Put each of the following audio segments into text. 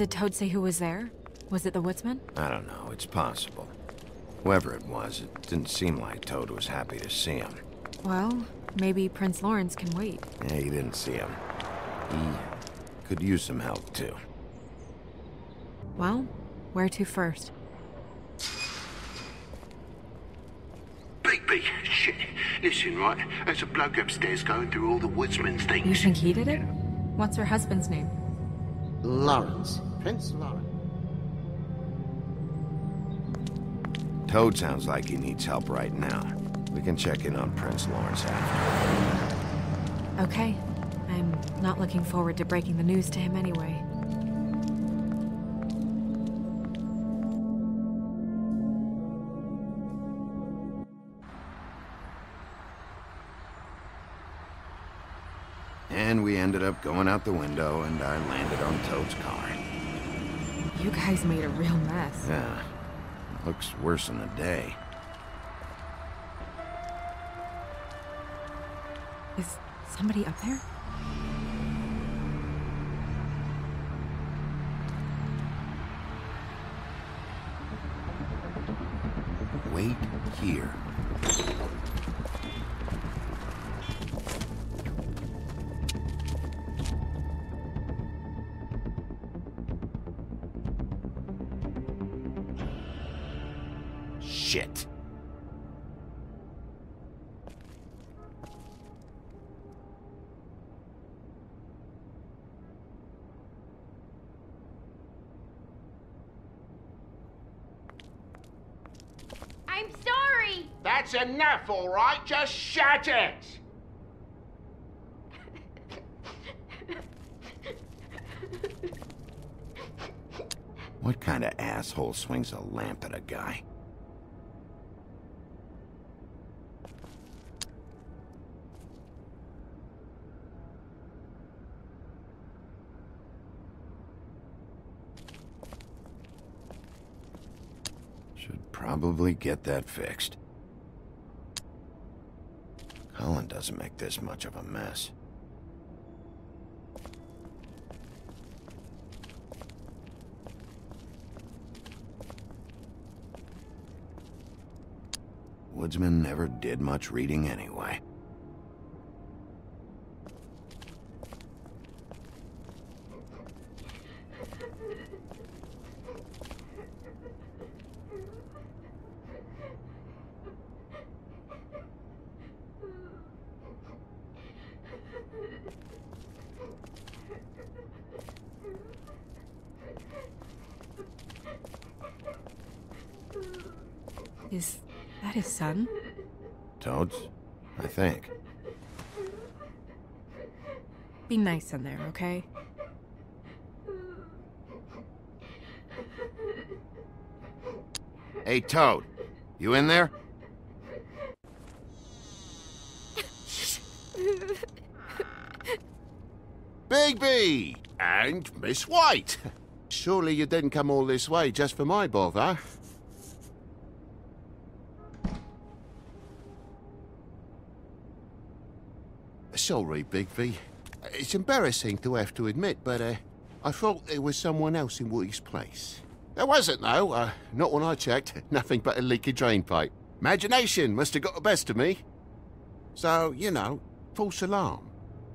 Did Toad say who was there? Was it the woodsman? I don't know. It's possible. Whoever it was, it didn't seem like Toad was happy to see him. Well, maybe Prince Lawrence can wait. Yeah, he didn't see him. He could use some help, too. Well, where to first? Bigby, shit. Listen, right, there's a bloke upstairs going through all the woodsman's things. You think he did it? What's her husband's name? Lawrence. Prince Lawrence. Toad sounds like he needs help right now. We can check in on Prince Lawrence after. Okay. I'm not looking forward to breaking the news to him anyway. And we ended up going out the window, and I landed on Toad's car. You guys made a real mess. Yeah, looks worse than the day. Is somebody up there? Shit. I'm sorry! That's enough, all right? Just shut it! What kind of asshole swings a lamp at a guy? Should probably get that fixed. Colin doesn't make this much of a mess. Woodsman never did much reading anyway. Is that his son? Toads? I think. Be nice in there, okay? Hey, Toad. You in there? Bigby! And Miss White! Surely you didn't come all this way just for my bother? Sorry, Bigby. It's embarrassing to have to admit, but uh, I thought there was someone else in Woody's place. There wasn't, though. Uh, not when I checked. Nothing but a leaky drain pipe. Imagination must have got the best of me. So, you know, false alarm.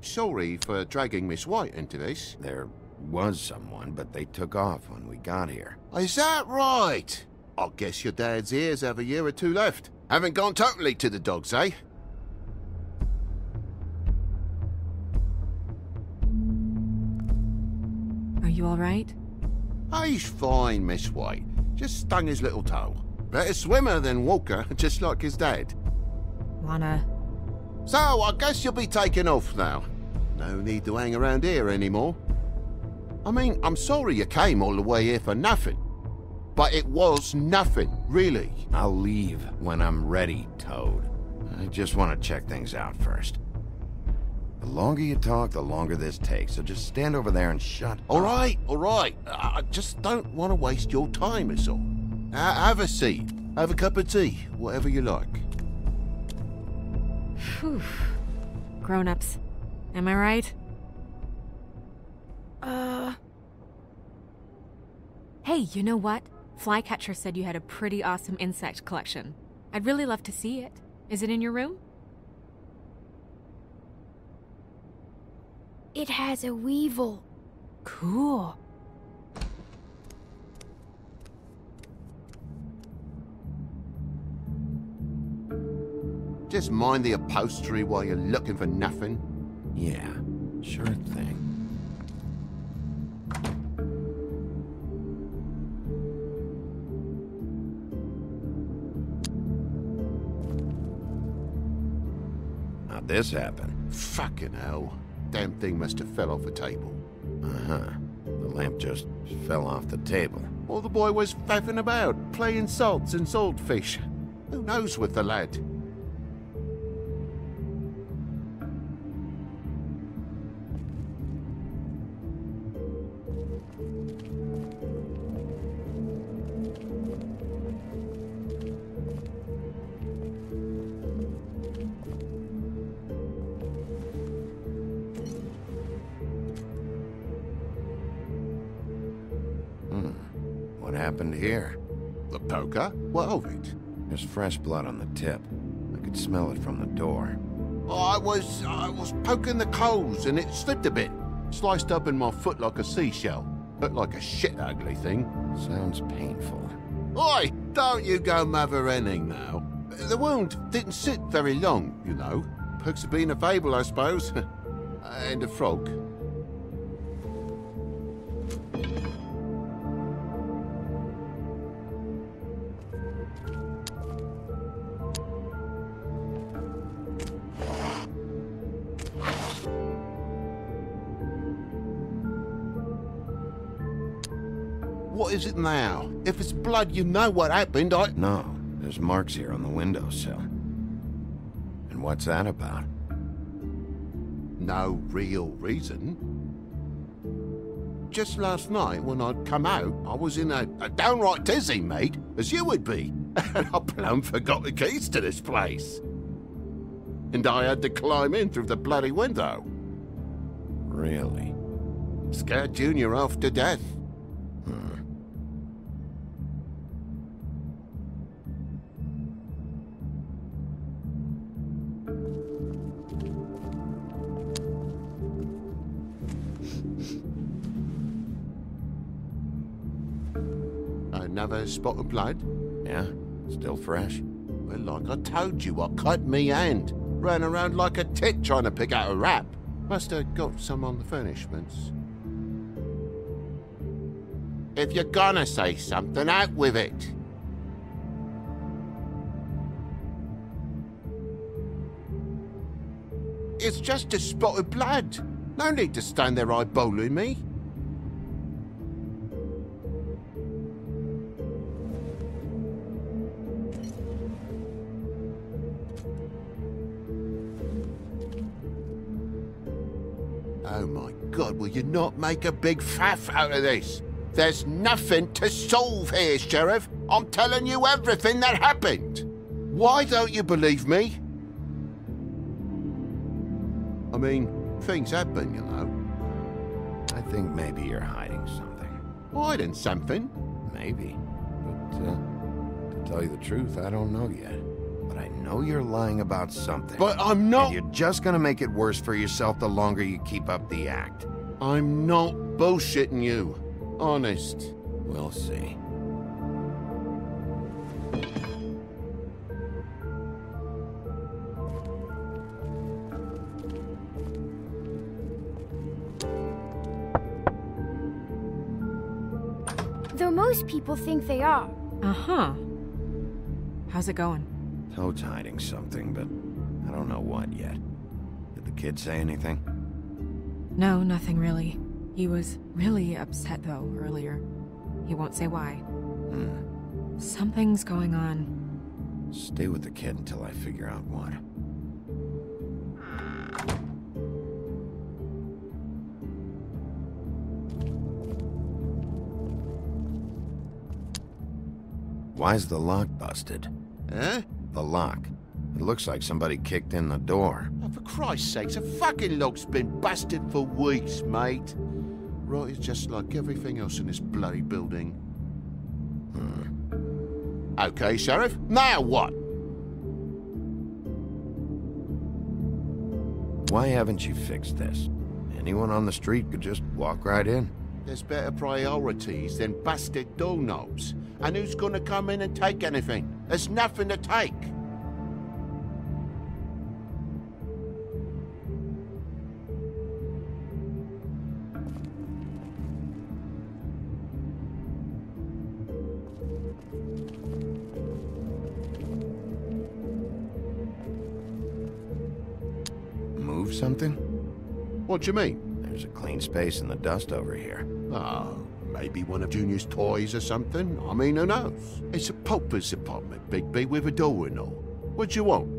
Sorry for dragging Miss White into this. There was someone, but they took off when we got here. Is that right? I guess your dad's ears have a year or two left. Haven't gone totally to the dogs, eh? Are you alright? Oh, he's fine, Miss White. Just stung his little toe. Better swimmer than Walker, just like his dad. Wanna. So, I guess you'll be taking off now. No need to hang around here anymore. I mean, I'm sorry you came all the way here for nothing. But it was nothing, really. I'll leave when I'm ready, Toad. I just want to check things out first. The longer you talk, the longer this takes, so just stand over there and shut All up. right, all right. I just don't want to waste your time, is all. Have a seat. Have a cup of tea, whatever you like. Phew. Grown-ups. Am I right? Uh... Hey, you know what? Flycatcher said you had a pretty awesome insect collection. I'd really love to see it. Is it in your room? It has a weevil. Cool. Just mind the upholstery while you're looking for nothing. Yeah, sure thing. How'd this happen? Fucking hell. Damn thing must have fell off a table. Uh-huh. The lamp just fell off the table. Or the boy was faffing about, playing salts and saltfish. Who knows with the lad? Happened here? The poker? What of it? There's fresh blood on the tip. I could smell it from the door. I was I was poking the coals and it slipped a bit. Sliced up in my foot like a seashell. Looked like a shit ugly thing. Sounds painful. Oi! Don't you go henning now. The wound didn't sit very long, you know. Perks of being a fable, I suppose. and a frog. What is it now? If it's blood, you know what happened. I. No, there's marks here on the windowsill. And what's that about? No real reason. Just last night, when I'd come out, I was in a, a downright dizzy, mate, as you would be. And I plumb forgot the keys to this place. And I had to climb in through the bloody window. Really? Scared Junior off to death. Another spot of blood? Yeah? Still fresh? Well, like I told you, I cut me hand. Ran around like a tit trying to pick out a rap. Must have got some on the furnishments. If you're gonna say something, out with it. It's just a spot of blood. No need to stand there eyeballing me. Oh my god, will you not make a big faff out of this? There's nothing to solve here, Sheriff. I'm telling you everything that happened. Why don't you believe me? I mean, things happen, you know. I think maybe you're hiding something. Hiding something. Maybe. But, uh, to tell you the truth, I don't know yet. But I know you're lying about something. But I'm not. And you're just gonna make it worse for yourself the longer you keep up the act. I'm not bullshitting you. Honest. We'll see. Though most people think they are. Uh huh. How's it going? Toad's hiding something, but I don't know what yet. Did the kid say anything? No, nothing really. He was really upset though earlier. He won't say why. Hmm. Something's going on. Stay with the kid until I figure out what. Why's the lock busted? Eh? The lock. It looks like somebody kicked in the door. Oh, for Christ's sakes, a fucking lock's been busted for weeks, mate. Right, it's just like everything else in this bloody building. Hmm. Okay, Sheriff. Now what? Why haven't you fixed this? Anyone on the street could just walk right in. There's better priorities than busted doorknobs. And who's gonna come in and take anything? There's nothing to take. Move something? What do you mean? There's a clean space in the dust over here. Oh, maybe one of Junior's toys or something. I mean, who knows? It's a pauper's apartment, Bigby, with a door and all. What do you want?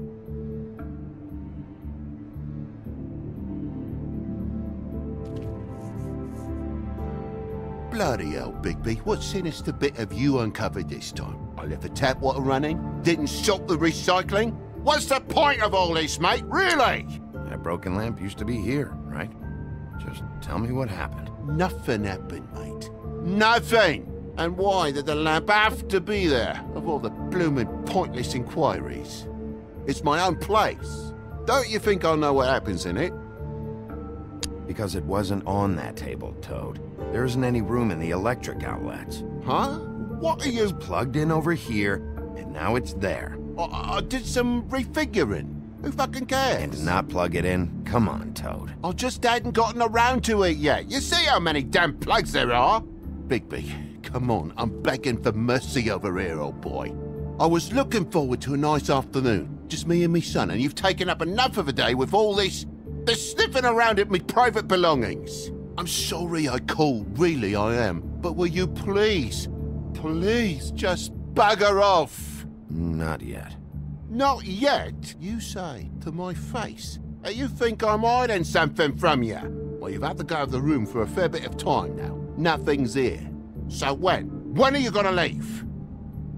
Bloody hell, Big Bigby. What sinister bit have you uncovered this time? I left the tap water running, didn't stop the recycling? What's the point of all this, mate? Really? That broken lamp used to be here, right? Just tell me what happened. Nothing happened, mate. Nothing! And why did the lamp have to be there, of all the blooming pointless inquiries? It's my own place. Don't you think I know what happens in it? Because it wasn't on that table, Toad. There isn't any room in the electric outlets. Huh? What are you... Plugged in over here, and now it's there. I, I did some refiguring. Who fucking cares? And not plug it in? Come on, Toad. I just hadn't gotten around to it yet. You see how many damn plugs there are? Bigby, come on. I'm begging for mercy over here, old boy. I was looking forward to a nice afternoon. Just me and me son, and you've taken up enough of a day with all this... this sniffing around at me private belongings. I'm sorry I called, really I am. But will you please, please just bugger off? Not yet. Not yet, you say, to my face. Uh, You think I'm hiding something from you? Well, you've had to go out of the room for a fair bit of time now. Nothing's here. So when? When are you gonna leave?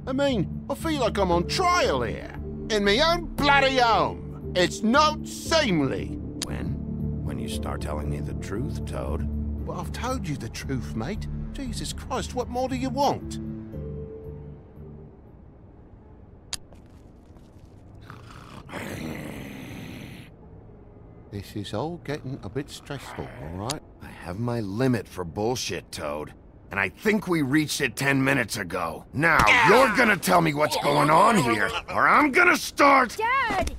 I mean, I feel like I'm on trial here. In my own bloody home. It's not seemly. When? When you start telling me the truth, Toad. Well, I've told you the truth, mate. Jesus Christ, what more do you want? This is all getting a bit stressful, all right? I have my limit for bullshit, Toad. And I think we reached it ten minutes ago. Now, you're gonna tell me what's going on here, or I'm gonna start... Dad!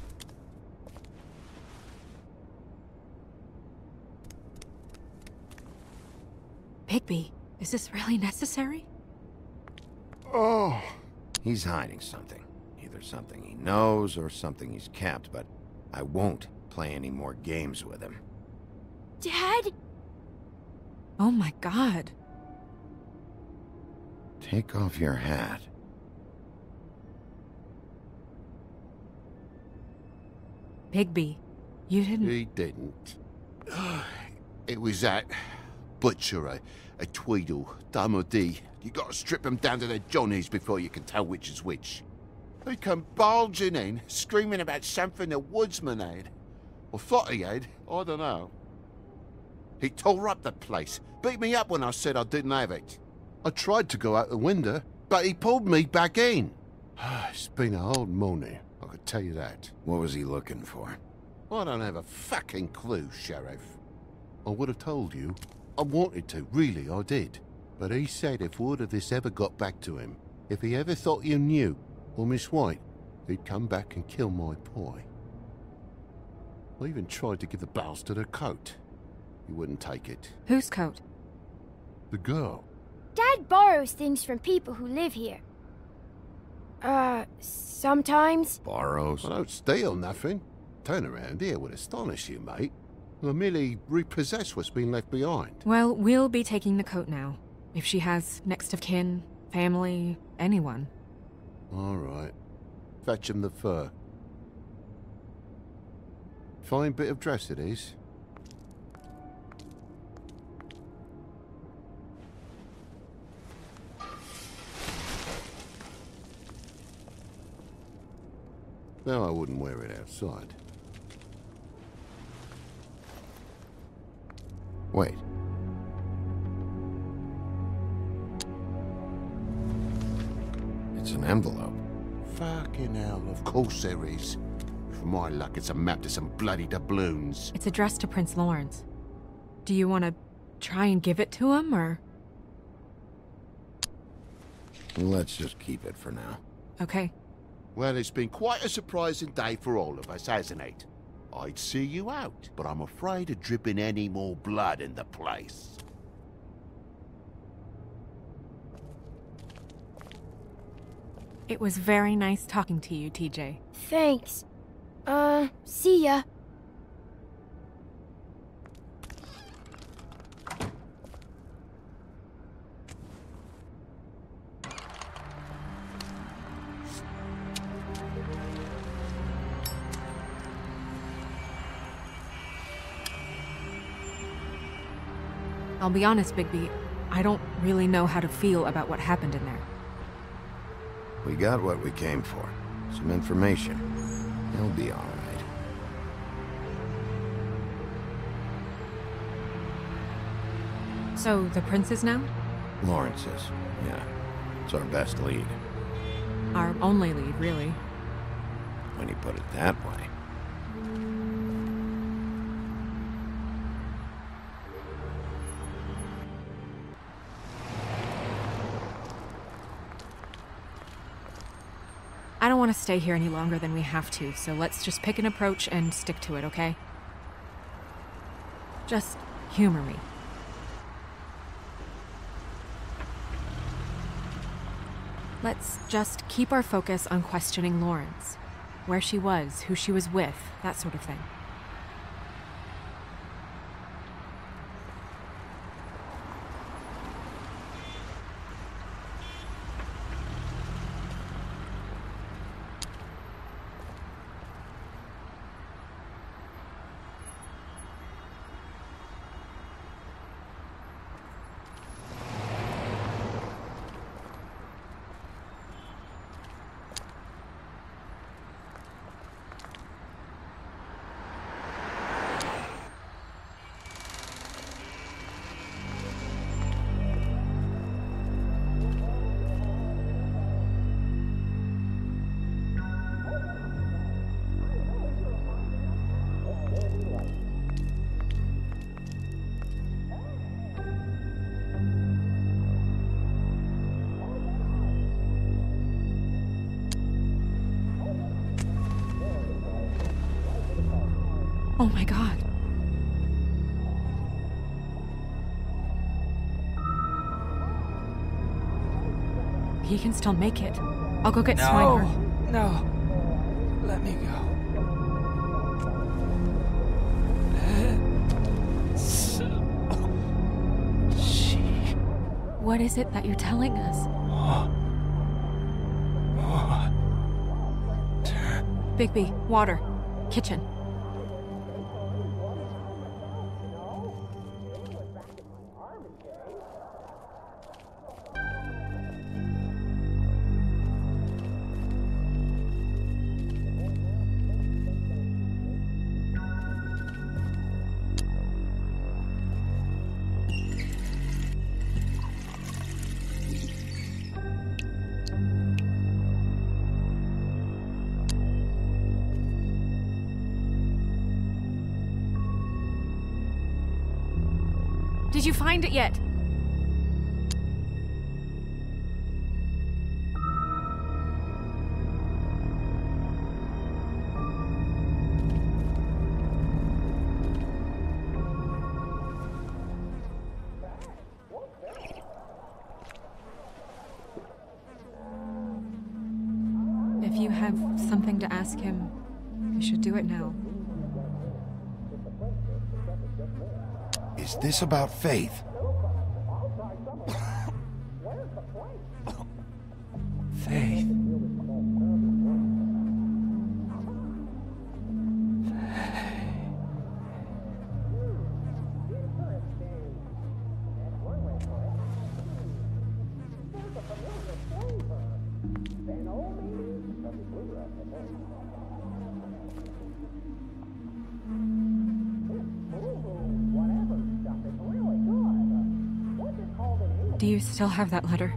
Bigby, is this really necessary? Oh. He's hiding something. Either something he knows or something he's kept, but I won't play any more games with him. Dad? Oh my god. Take off your hat. Bigby, you didn't. He didn't. It was that butcher, a, a Tweedle, Dumody. You gotta strip them down to their johnnies before you can tell which is which. They come bulging in, screaming about something the woodsman had. Or thought he had, I don't know. He tore up the place, beat me up when I said I didn't have it. I tried to go out the window, but he pulled me back in. it's been a hard morning, I could tell you that. What was he looking for? I don't have a fucking clue, Sheriff. I would have told you. I wanted to, really, I did. But he said if word of this ever got back to him, if he ever thought you knew, or Miss White, he'd come back and kill my boy. I even tried to give the bastard a coat. He wouldn't take it. Whose coat? The girl. Dad borrows things from people who live here. Uh, sometimes. Borrows? I don't steal nothing. Turn around here would astonish you, mate. I merely repossess what's been left behind. Well, we'll be taking the coat now. If she has next of kin, family, anyone. All right. Fetch him the fur. Fine bit of dress it is. No, I wouldn't wear it outside. Wait. It's an envelope. Fucking hell, of course there is. For my luck, it's a map to some bloody doubloons. It's addressed to Prince Lawrence. Do you want to try and give it to him, or. Let's just keep it for now. Okay. Well, it's been quite a surprising day for all of us, hasn't it? I'd see you out, but I'm afraid of dripping any more blood in the place. It was very nice talking to you, TJ. Thanks. Uh, see ya. Be honest, Bigby, I don't really know how to feel about what happened in there. We got what we came for. Some information. He'll be alright. So, the prince is now? Lawrence is. Yeah. It's our best lead. Our only lead, really. When you put it that way. To stay here any longer than we have to, so let's just pick an approach and stick to it, okay? Just humor me. Let's just keep our focus on questioning Lawrence. Where she was, who she was with, that sort of thing. Oh my god. He can still make it. I'll go get No, Swineherd. no. Let me go. She. What is it that you're telling us? Bigby, water. Kitchen. Yet? If you have something to ask him, you should do it now. Is this about? Faith. Do you still have that letter?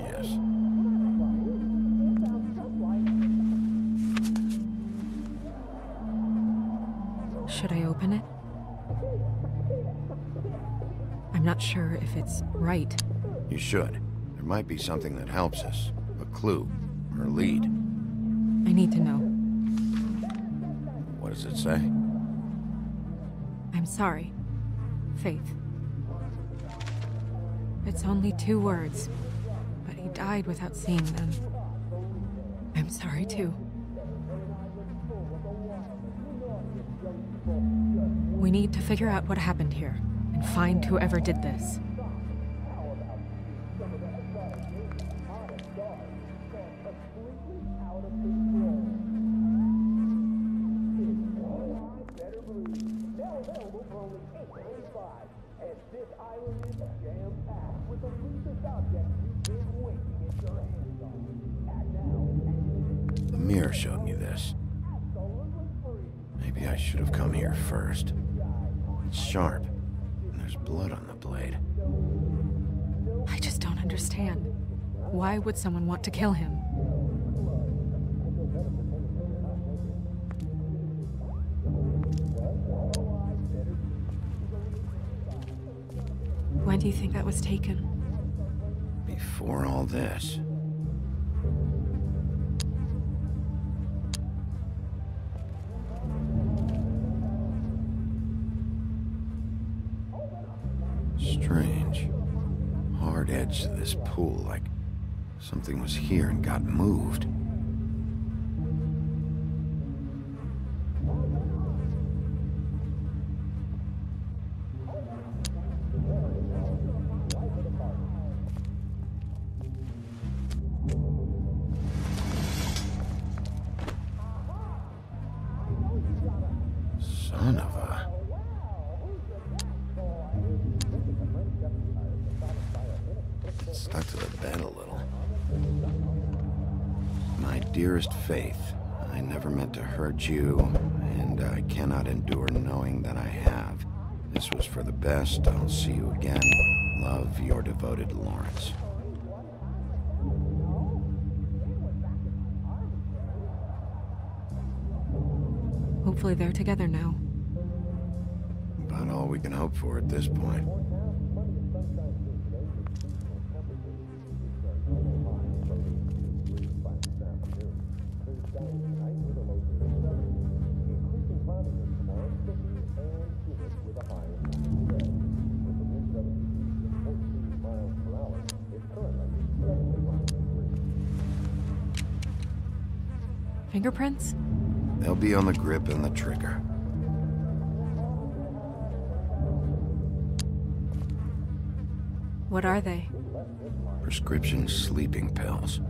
Yes. Should I open it? I'm not sure if it's right. You should. There might be something that helps us. A clue. Or a lead. I need to know. What does it say? I'm sorry. Faith. It's only two words, but he died without seeing them. I'm sorry too. We need to figure out what happened here and find whoever did this. Someone want to kill him? When do you think that was taken? Before all this. Strange. Hard edge to this pool, like something was here and got moved. Stuck to the bed a little. My dearest Faith, I never meant to hurt you, and I cannot endure knowing that I have. This was for the best. I'll see you again. Love, your devoted Lawrence. Hopefully they're together now. About all we can hope for at this point. Fingerprints? They'll be on the grip and the trigger. What are they? Prescription sleeping pills.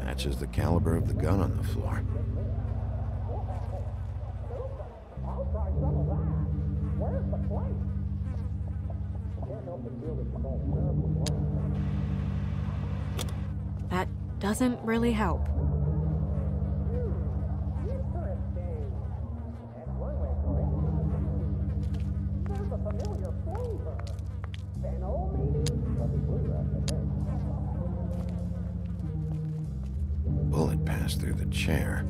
Matches the caliber of the gun on the floor. That doesn't really help. Bullet passed through the chair.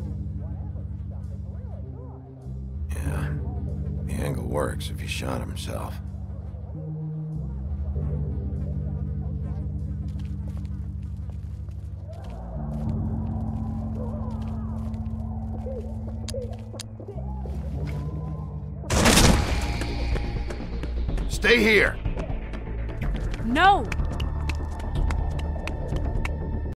Yeah, the angle works if he shot himself. Stay here! No!